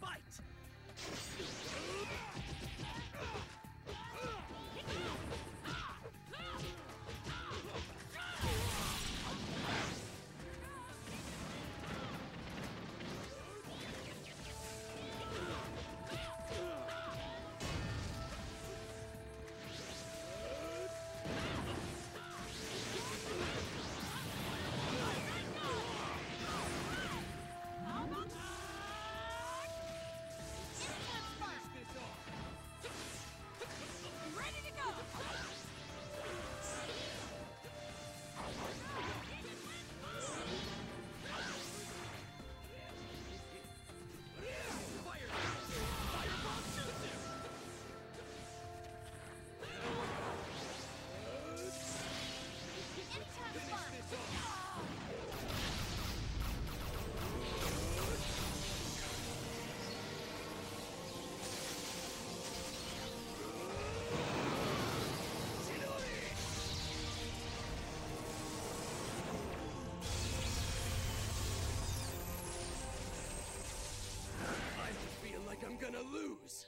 Fight! gonna lose!